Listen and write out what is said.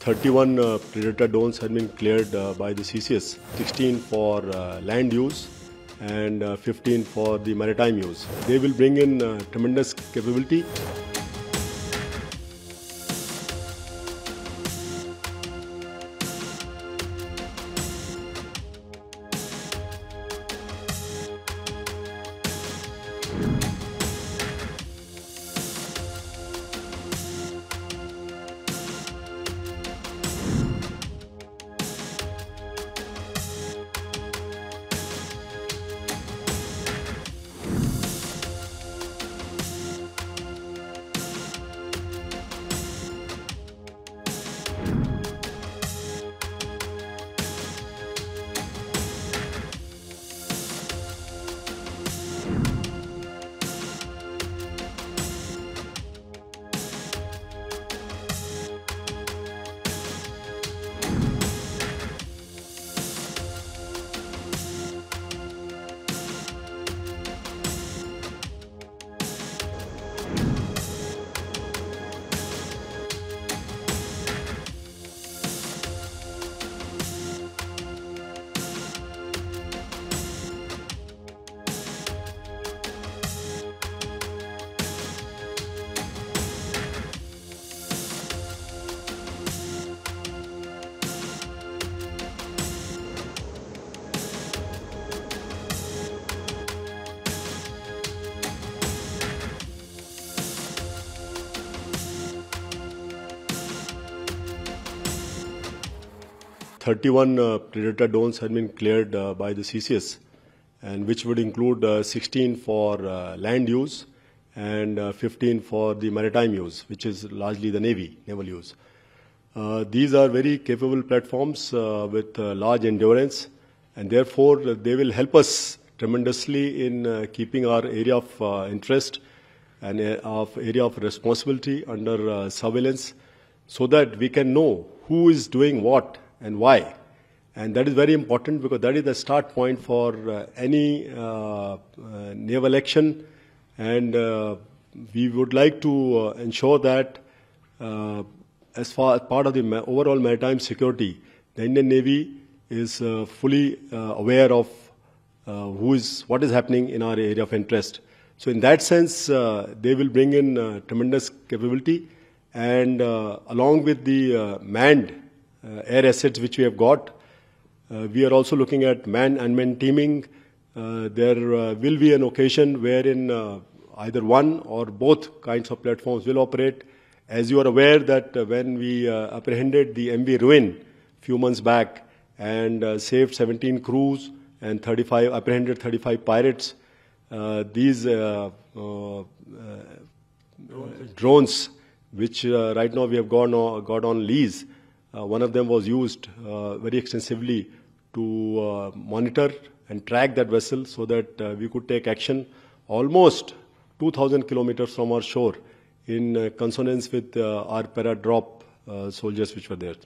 31 uh, predator drones have been cleared uh, by the CCS, 16 for uh, land use and uh, 15 for the maritime use. They will bring in uh, tremendous capability. Thirty-one uh, predator drones have been cleared uh, by the CCS, and which would include uh, 16 for land use and uh, 15 for the maritime use, which is largely the navy naval use. These are very capable platforms with large endurance, and therefore they will help us tremendously in uh, keeping our area of uh, interest and uh, of area of responsibility under surveillance, so that we can know who is doing what and why. And that is very important because that is the start point for uh, any uh, uh, naval action. And uh, we would like to uh, ensure that, as far as part of the overall maritime security, the Indian Navy is fully aware of who is what is happening in our area of interest. So, in that sense, they will bring in tremendous capability, and uh, along with the uh, manned air assets which we have got, uh, we are also looking at man unmanned teaming. Uh, there uh, will be an occasion wherein uh, either one or both kinds of platforms will operate. As you are aware that uh, when we uh, apprehended the MV Ruen few months back and uh, saved 17 crews and 35 apprehended 35 pirates, uh, these uh, uh, uh, drones, which uh, right now we have gone on, got on lease. Uh, one of them was used uh, very extensively to uh, monitor and track that vessel so that we could take action almost 2,000 kilometers from our shore in consonance with our para drop soldiers which were there.